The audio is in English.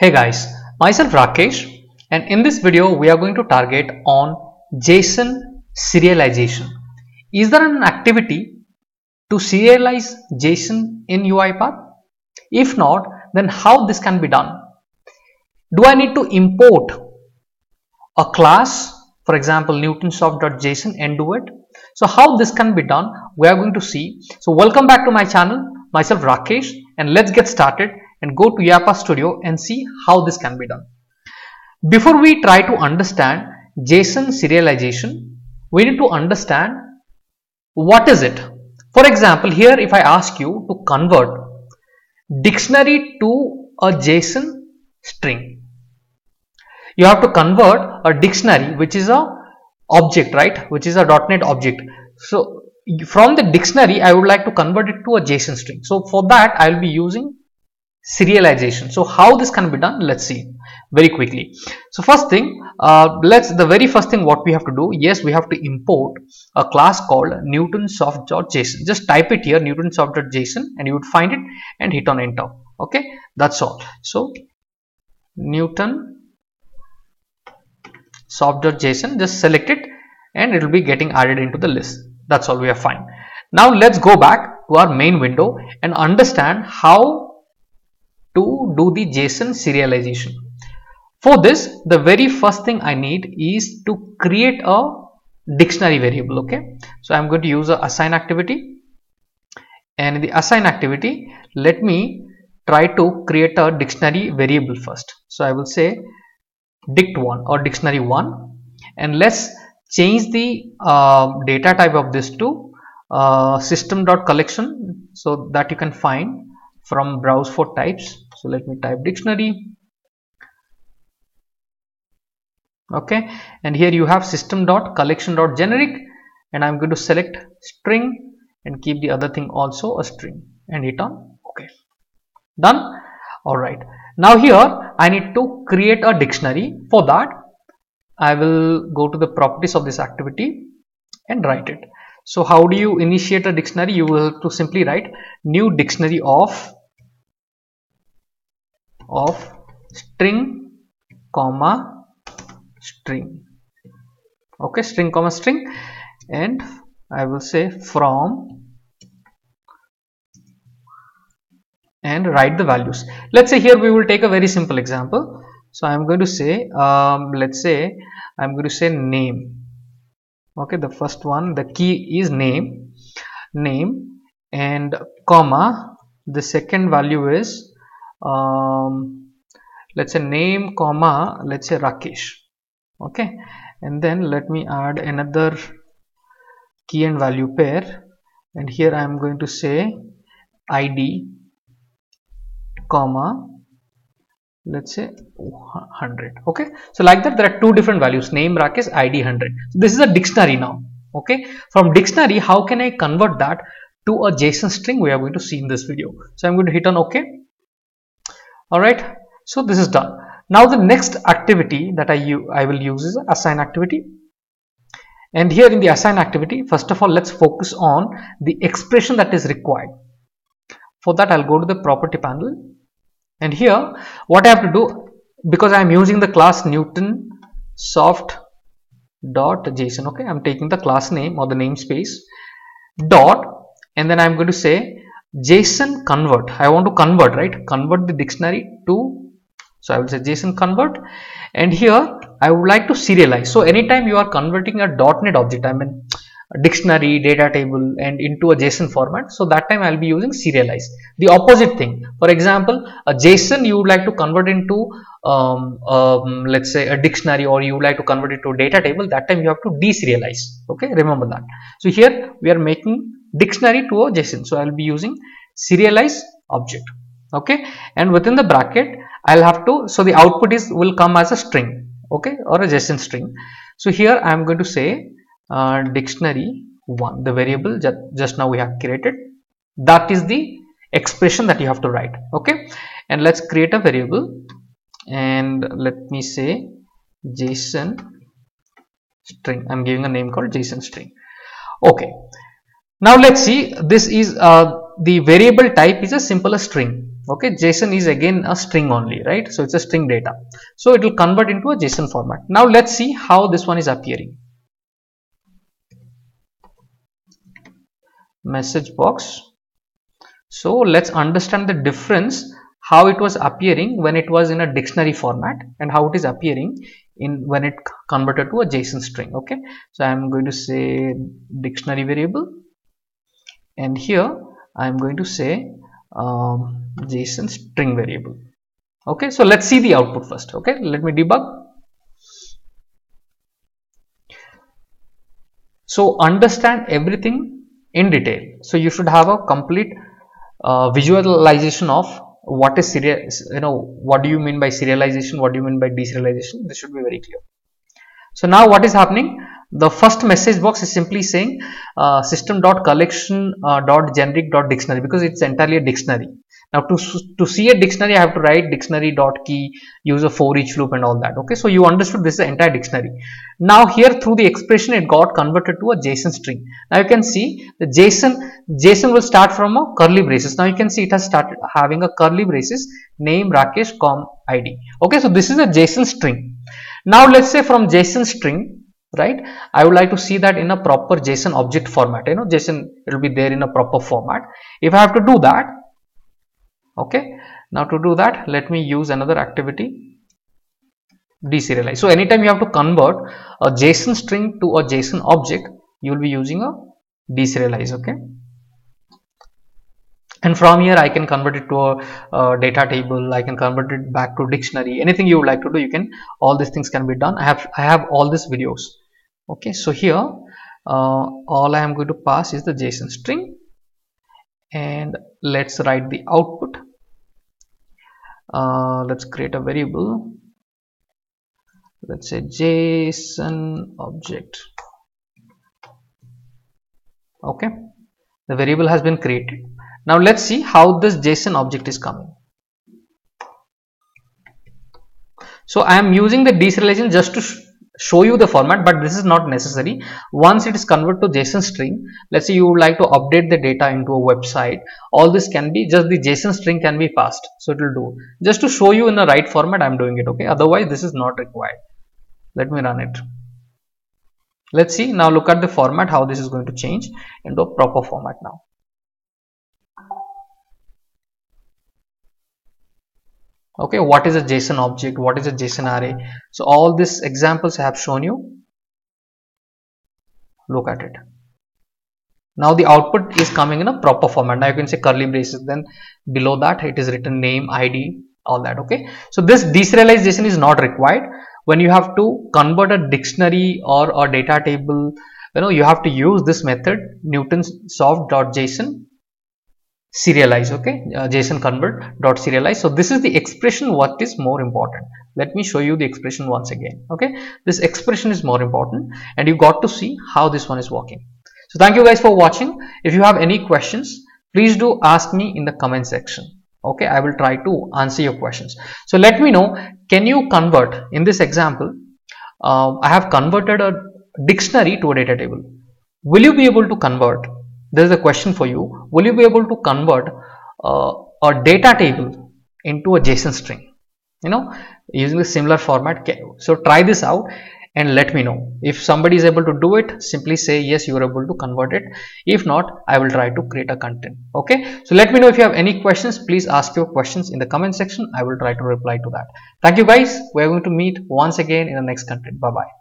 Hey guys, myself Rakesh and in this video we are going to target on JSON serialization. Is there an activity to serialize JSON in UiPath? If not, then how this can be done? Do I need to import a class, for example newtonsoft.json and do it? So how this can be done, we are going to see. So welcome back to my channel, myself Rakesh and let's get started and go to UiPath Studio and see how this can be done. Before we try to understand JSON serialization, we need to understand what is it. For example, here if I ask you to convert dictionary to a JSON string, you have to convert a dictionary which is a object, right? Which is a .NET object. So from the dictionary, I would like to convert it to a JSON string. So for that, I will be using serialization. So how this can be done let's see very quickly. So first thing uh, let's the very first thing what we have to do yes we have to import a class called newtonsoft.json just type it here newtonsoft.json and you would find it and hit on enter. Okay? That's all. So newton soft.json just select it and it will be getting added into the list. That's all we are fine now let's go back to our main window and understand how to do the JSON serialization. For this, the very first thing I need is to create a dictionary variable. Okay, so I'm going to use a assign activity, and in the assign activity, let me try to create a dictionary variable first. So I will say dict1 or dictionary 1 and let's change the uh, data type of this to uh, system.collection so that you can find from browse for types so let me type dictionary. Okay. And here you have system dot collection dot generic and i'm going to select string and keep the other thing also a string and hit on. Okay. Done. All right. Now here i need to create a dictionary for that. I will go to the properties of this activity and write it. So how do you initiate a dictionary? You will have to simply write new dictionary of of string comma string. Okay string comma string. And I will say from and write the values. Let's say here we will take a very simple example. So I'm going to say um, let's say I'm going to say name. Okay the first one the key is name name and comma. The second value is um, let's say name comma let's say Rakesh. Okay? And then let me add another key and value pair. And here I am going to say ID comma let's say 100 okay? So like that there are two different values. Name Rakesh ID 100 so this is a dictionary now. Okay? From dictionary how can I convert that to a JSON string we are going to see in this video? So I'm going to hit on OK all right so this is done. Now the next activity that I, I will use is assign activity. And here in the assign activity first of all let's focus on the expression that is required. For that I'll go to the property panel. And here what I have to do because I am using the class Newton soft dot json okay? I'm taking the class name or the namespace dot and then I'm going to say JSON convert. I want to convert, right? Convert the dictionary to, so I will say JSON convert. And here I would like to serialize. So anytime you are converting a .NET object, I mean dictionary, data table and into a JSON format. So that time I'll be using serialize. The opposite thing. For example, a JSON you would like to convert into um, um, let's say a dictionary or you would like to convert it to a data table. That time you have to deserialize. Okay, remember that. So here we are making dictionary to a JSON. So I'll be using serialize object. Okay, and within the bracket I'll have to so the output is will come as a string. Okay, or a JSON string. So here I'm going to say uh, dictionary one the variable just, just now we have created. That is the expression that you have to write. Okay? And let's create a variable. And let me say json string. I'm giving a name called json string. Okay now let's see. This is uh, the variable type is a simple string. Okay json is again a string only right? So it's a string data. So it will convert into a json format. Now let's see how this one is appearing. Message box. So let's understand the difference how it was appearing when it was in a dictionary format and how it is appearing in when it converted to a json string. Okay so i'm going to say dictionary variable and here i'm going to say um, json string variable. Okay so let's see the output first okay? Let me debug. So understand everything in detail. So you should have a complete uh, visualization of what is serial you know what do you mean by serialization what do you mean by deserialization? This should be very clear. So now what is happening the first message box is simply saying uh, system dot collection uh, because it's entirely a dictionary. Now to to see a dictionary i have to write dictionary dot key use a for each loop and all that. Okay so you understood this is the entire dictionary. Now here through the expression it got converted to a json string. Now you can see the json json will start from a curly braces. Now you can see it has started having a curly braces name rakesh com id okay so this is a json string. Now let's say from json string right? I would like to see that in a proper json object format you know json it will be there in a proper format. If i have to do that okay now to do that let me use another activity deserialize. So anytime you have to convert a json string to a json object you will be using a deserialize okay and from here I can convert it to a, data table. I can convert it back to dictionary. Anything you would like to do you can all these things can be done. I have I have all these videos. Okay so here uh, all I am going to pass is the JSON string. And let's write the output. Uh, let's create a variable. Let's say JSON object. Okay the variable has been created now let's see how this JSON object is coming. So I am using the deserialization just to sh show you the format but this is not necessary. Once it is converted to json string let's say you would like to update the data into a website all this can be just the json string can be passed. So it will do. Just to show you in the right format i'm doing it okay? Otherwise this is not required. Let me run it. Let's see. Now look at the format how this is going to change into a proper format now okay what is a json object? What is a json array? So all these examples i have shown you. Look at it. Now the output is coming in a proper format. Now you can say curly braces then below that it is written name id all that okay? So this deserialization is not required. When you have to convert a dictionary or a data table you know you have to use this method newton's soft.json serialize okay? Uh, json convert dot serialize. So this is the expression what is more important. Let me show you the expression once again okay? This expression is more important and you got to see how this one is working. So thank you guys for watching. If you have any questions please do ask me in the comment section okay? I will try to answer your questions. So let me know can you convert? In this example uh, i have converted a dictionary to a data table. Will you be able to convert there is a question for you. Will you be able to convert uh, a data table into a json string? You know using a similar format. So try this out and let me know. If somebody is able to do it simply say yes you are able to convert it. If not i will try to create a content. Okay? So let me know if you have any questions. Please ask your questions in the comment section. I will try to reply to that. Thank you guys. We are going to meet once again in the next content. Bye bye